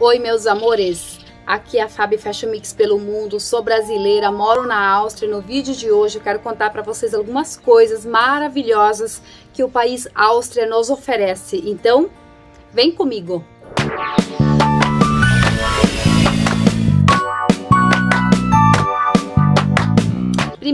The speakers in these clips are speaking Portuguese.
Oi, meus amores! Aqui é a Fabi Fashion Mix pelo mundo, sou brasileira, moro na Áustria. No vídeo de hoje eu quero contar para vocês algumas coisas maravilhosas que o país Áustria nos oferece. Então, vem comigo!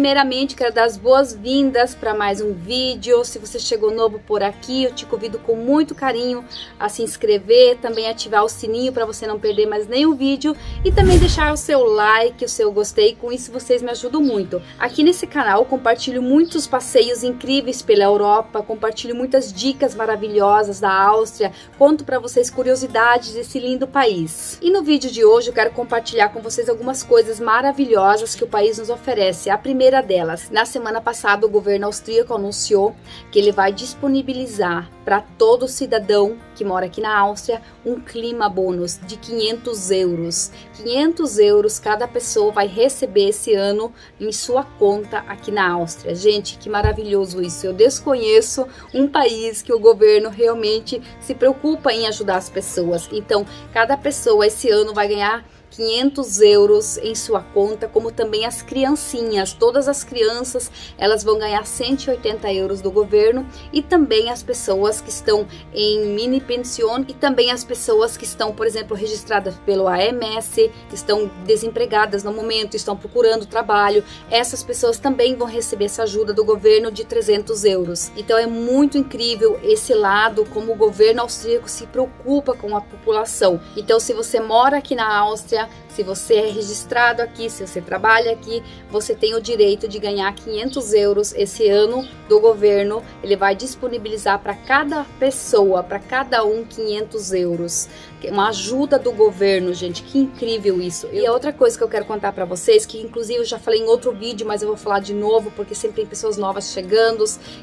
Primeiramente, quero dar as boas-vindas para mais um vídeo. Se você chegou novo por aqui, eu te convido com muito carinho a se inscrever, também ativar o sininho para você não perder mais nenhum vídeo e também deixar o seu like, o seu gostei. Com isso, vocês me ajudam muito. Aqui nesse canal, compartilho muitos passeios incríveis pela Europa, compartilho muitas dicas maravilhosas da Áustria, conto para vocês curiosidades desse lindo país. E no vídeo de hoje, eu quero compartilhar com vocês algumas coisas maravilhosas que o país nos oferece. A primeira primeira delas, na semana passada, o governo austríaco anunciou que ele vai disponibilizar para todo cidadão que mora aqui na Áustria um clima bônus de 500 euros. 500 euros cada pessoa vai receber esse ano em sua conta aqui na Áustria. Gente, que maravilhoso isso! Eu desconheço um país que o governo realmente se preocupa em ajudar as pessoas. Então, cada pessoa esse ano vai ganhar 500 euros em sua conta, como também as criancinhas. Todas as crianças elas vão ganhar 180 euros do governo e também as pessoas que estão em mini pension e também as pessoas que estão, por exemplo, registradas pelo AMS, estão desempregadas no momento, estão procurando trabalho. Essas pessoas também vão receber essa ajuda do governo de 300 euros. Então é muito incrível esse lado como o governo austríaco se preocupa com a população. Então se você mora aqui na Áustria se você é registrado aqui, se você trabalha aqui, você tem o direito de ganhar 500 euros esse ano do governo. Ele vai disponibilizar para cada pessoa, para cada um 500 euros. Uma ajuda do governo, gente, que incrível isso. E outra coisa que eu quero contar para vocês, que inclusive eu já falei em outro vídeo, mas eu vou falar de novo porque sempre tem pessoas novas chegando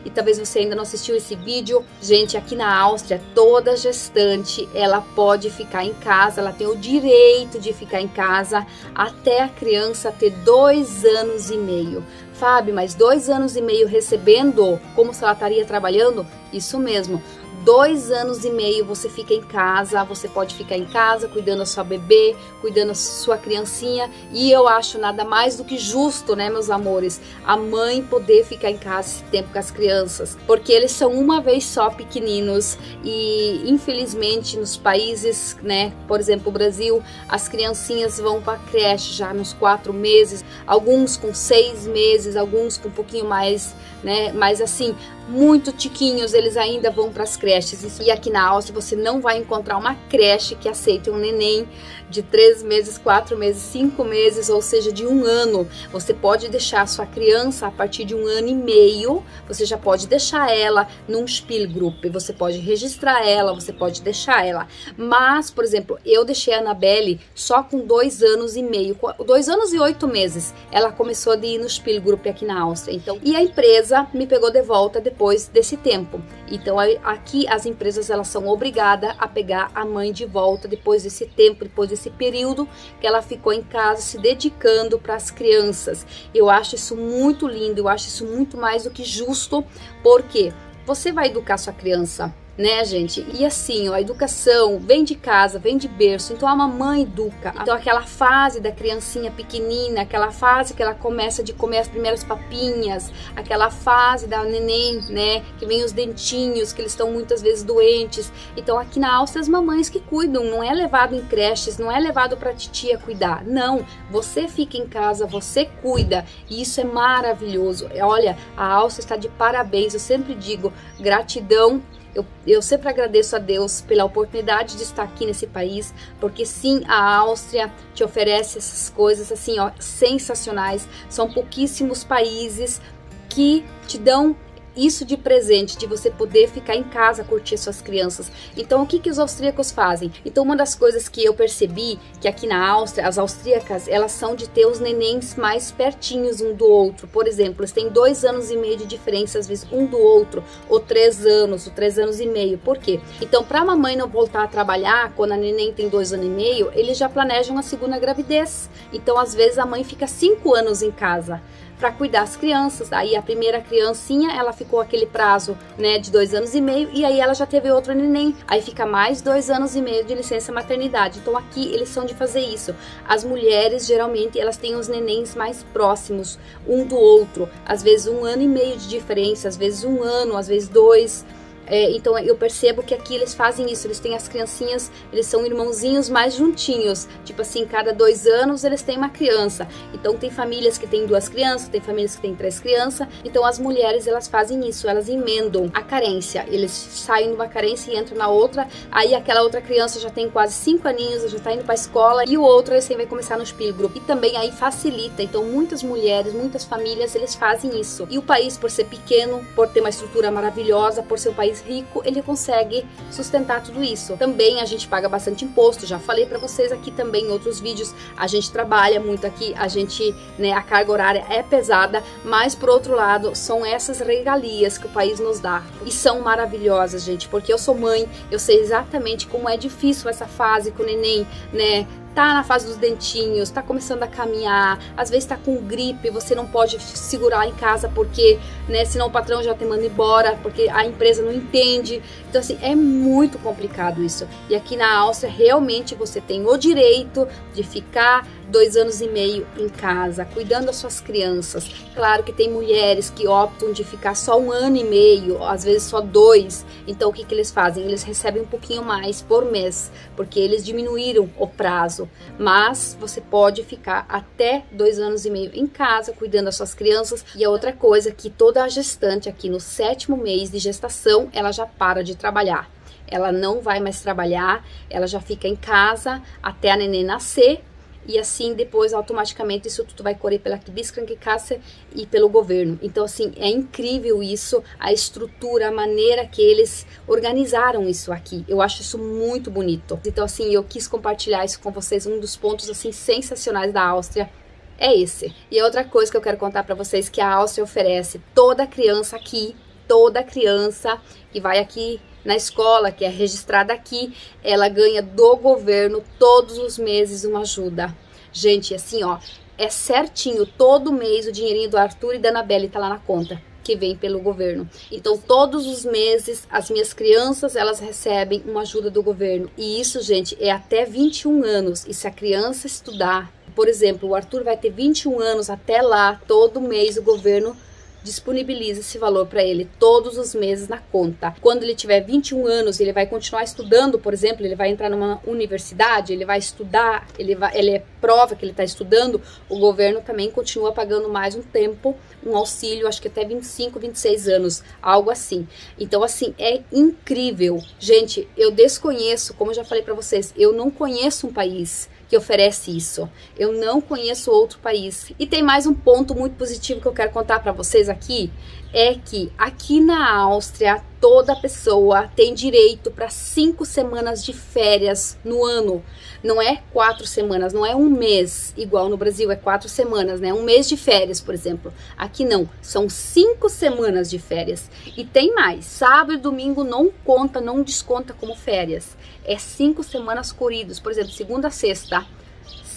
e talvez você ainda não assistiu esse vídeo. Gente, aqui na Áustria, toda gestante, ela pode ficar em casa, ela tem o direito de ficar em casa até a criança ter dois anos e meio. Fábio, mas dois anos e meio recebendo como se ela estaria trabalhando? Isso mesmo dois anos e meio você fica em casa, você pode ficar em casa cuidando da sua bebê, cuidando da sua criancinha. E eu acho nada mais do que justo, né, meus amores, a mãe poder ficar em casa esse tempo com as crianças, porque eles são uma vez só pequeninos e infelizmente nos países, né, por exemplo, o Brasil, as criancinhas vão para creche já nos quatro meses, alguns com seis meses, alguns com um pouquinho mais, né, mas assim, muito tiquinhos, eles ainda vão para as creches. E aqui na Áustria você não vai encontrar uma creche que aceite um neném de três meses, quatro meses, cinco meses, ou seja, de um ano. Você pode deixar a sua criança a partir de um ano e meio, você já pode deixar ela num Spielgruppe, você pode registrar ela, você pode deixar ela. Mas, por exemplo, eu deixei a Anabelle só com dois anos e meio, dois anos e oito meses. Ela começou a ir no Spielgruppe aqui na Áustria. Então, e a empresa me pegou de volta depois desse tempo. Então, aqui as empresas elas são obrigadas a pegar a mãe de volta depois desse tempo, depois desse esse período que ela ficou em casa se dedicando para as crianças. Eu acho isso muito lindo, eu acho isso muito mais do que justo, porque você vai educar sua criança né, gente? E assim, ó, a educação vem de casa, vem de berço, então a mamãe educa. Então aquela fase da criancinha pequenina, aquela fase que ela começa de comer as primeiras papinhas, aquela fase da neném, né, que vem os dentinhos, que eles estão muitas vezes doentes. Então aqui na Áustria as mamães que cuidam, não é levado em creches, não é levado para titia cuidar. Não, você fica em casa, você cuida. E isso é maravilhoso. Olha, a Áustria está de parabéns. Eu sempre digo, gratidão eu, eu sempre agradeço a Deus pela oportunidade de estar aqui nesse país, porque sim, a Áustria te oferece essas coisas assim, ó, sensacionais. São pouquíssimos países que te dão isso de presente, de você poder ficar em casa curtir suas crianças. Então, o que, que os austríacos fazem? Então, uma das coisas que eu percebi que aqui na Áustria, as austríacas, elas são de ter os nenéns mais pertinhos um do outro. Por exemplo, eles têm dois anos e meio de diferença, às vezes, um do outro, ou três anos, ou três anos e meio. Por quê? Então, para a mamãe não voltar a trabalhar quando a neném tem dois anos e meio, eles já planejam a segunda gravidez. Então, às vezes, a mãe fica cinco anos em casa para cuidar das crianças. Aí a primeira criancinha, ela ficou aquele prazo, né, de dois anos e meio, e aí ela já teve outro neném. Aí fica mais dois anos e meio de licença maternidade. Então aqui eles são de fazer isso. As mulheres geralmente elas têm os nenéns mais próximos um do outro, às vezes um ano e meio de diferença, às vezes um ano, às vezes dois. É, então eu percebo que aqui eles fazem isso, eles têm as criancinhas, eles são irmãozinhos mais juntinhos. Tipo assim, cada dois anos eles têm uma criança. Então tem famílias que têm duas crianças, tem famílias que têm três crianças. Então as mulheres elas fazem isso, elas emendam a carência. Eles saem de uma carência e entram na outra. Aí aquela outra criança já tem quase cinco aninhos, já está indo para a escola e o outro assim vai começar no Spielgrupp. E também aí facilita. Então muitas mulheres, muitas famílias eles fazem isso. E o país por ser pequeno, por ter uma estrutura maravilhosa, por ser um país mais rico, ele consegue sustentar tudo isso. Também a gente paga bastante imposto, já falei para vocês aqui também em outros vídeos, a gente trabalha muito aqui, a gente, né, a carga horária é pesada, mas por outro lado, são essas regalias que o país nos dá. E são maravilhosas, gente, porque eu sou mãe, eu sei exatamente como é difícil essa fase com o neném, né, tá na fase dos dentinhos, tá começando a caminhar, às vezes tá com gripe, você não pode segurar em casa porque, né, senão o patrão já te manda embora, porque a empresa não entende. Então, assim, é muito complicado isso. E aqui na Áustria, realmente você tem o direito de ficar dois anos e meio em casa, cuidando das suas crianças. Claro que tem mulheres que optam de ficar só um ano e meio, às vezes só dois. Então o que, que eles fazem? Eles recebem um pouquinho mais por mês, porque eles diminuíram o prazo. Mas você pode ficar até dois anos e meio em casa, cuidando das suas crianças. E a outra coisa que toda a gestante aqui no sétimo mês de gestação, ela já para de trabalhar ela não vai mais trabalhar, ela já fica em casa até a neném nascer e assim depois automaticamente isso tudo vai correr pela Krankenkasse e pelo governo. Então assim, é incrível isso, a estrutura, a maneira que eles organizaram isso aqui. Eu acho isso muito bonito. Então assim, eu quis compartilhar isso com vocês, um dos pontos assim sensacionais da Áustria é esse. E outra coisa que eu quero contar para vocês que a Áustria oferece toda criança aqui, toda criança que vai aqui na escola, que é registrada aqui, ela ganha do governo todos os meses uma ajuda. Gente, assim, ó, é certinho, todo mês o dinheirinho do Arthur e da Anabelle tá lá na conta que vem pelo governo. Então, todos os meses, as minhas crianças, elas recebem uma ajuda do governo. E isso, gente, é até 21 anos. E se a criança estudar, por exemplo, o Arthur vai ter 21 anos até lá, todo mês o governo disponibiliza esse valor para ele todos os meses na conta. Quando ele tiver 21 anos, ele vai continuar estudando, por exemplo, ele vai entrar numa universidade, ele vai estudar, ele, vai, ele é prova que ele está estudando, o governo também continua pagando mais um tempo, um auxílio, acho que até 25, 26 anos, algo assim. Então, assim, é incrível. Gente, eu desconheço, como eu já falei para vocês, eu não conheço um país que oferece isso. Eu não conheço outro país. E tem mais um ponto muito positivo que eu quero contar para vocês aqui, é que aqui na Áustria toda pessoa tem direito para cinco semanas de férias no ano. Não é quatro semanas, não é um mês igual no Brasil, é quatro semanas, né? Um mês de férias, por exemplo. Aqui não, são cinco semanas de férias. E tem mais, sábado e domingo não conta, não desconta como férias. É cinco semanas corridas, por exemplo, segunda a sexta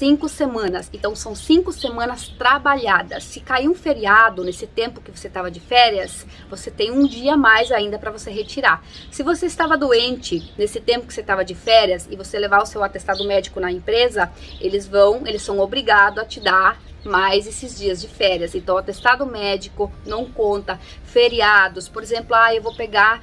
cinco semanas. Então são cinco semanas trabalhadas. Se cair um feriado nesse tempo que você estava de férias, você tem um dia mais ainda para você retirar. Se você estava doente nesse tempo que você estava de férias e você levar o seu atestado médico na empresa, eles vão, eles são obrigados a te dar mais esses dias de férias. Então, atestado médico não conta feriados. Por exemplo, ah, eu vou pegar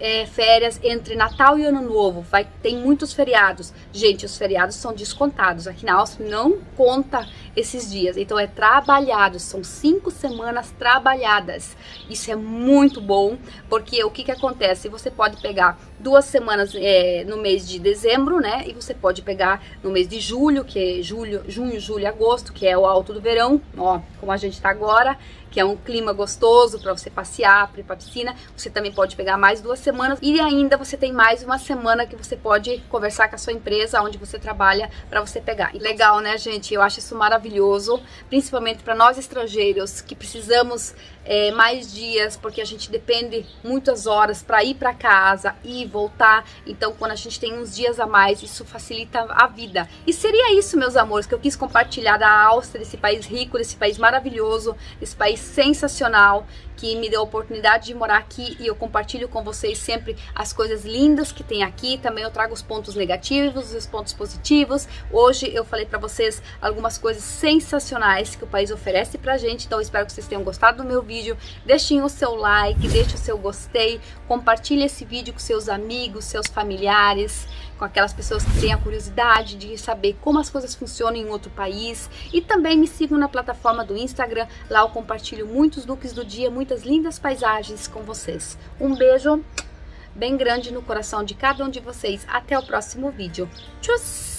é, férias entre Natal e Ano Novo, vai tem muitos feriados. Gente, os feriados são descontados. Aqui na Áustria não conta esses dias. Então é trabalhado, são cinco semanas trabalhadas. Isso é muito bom, porque o que, que acontece? Você pode pegar duas semanas é, no mês de dezembro, né? E você pode pegar no mês de julho, que é julho, junho, julho, agosto, que é o alto do verão, ó, como a gente tá agora, que é um clima gostoso para você passear, para ir pra piscina. Você também pode pegar mais duas semanas e ainda você tem mais uma semana que você pode conversar com a sua empresa onde você trabalha para você pegar. Legal, né, gente? Eu acho isso maravilhoso principalmente para nós estrangeiros que precisamos é, mais dias, porque a gente depende muitas horas para ir para casa e voltar. Então, quando a gente tem uns dias a mais, isso facilita a vida. E seria isso, meus amores, que eu quis compartilhar da Áustria, desse país rico, desse país maravilhoso, desse país sensacional que me deu a oportunidade de morar aqui e eu compartilho com vocês sempre as coisas lindas que tem aqui. Também eu trago os pontos negativos, os pontos positivos. Hoje eu falei para vocês algumas coisas sensacionais que o país oferece pra gente. Então espero que vocês tenham gostado do meu vídeo. Deixem o seu like, deixe o seu gostei, compartilhe esse vídeo com seus amigos, seus familiares com aquelas pessoas que têm a curiosidade de saber como as coisas funcionam em outro país. E também me sigam na plataforma do Instagram, lá eu compartilho muitos looks do dia, muitas lindas paisagens com vocês. Um beijo bem grande no coração de cada um de vocês. Até o próximo vídeo. Tchau!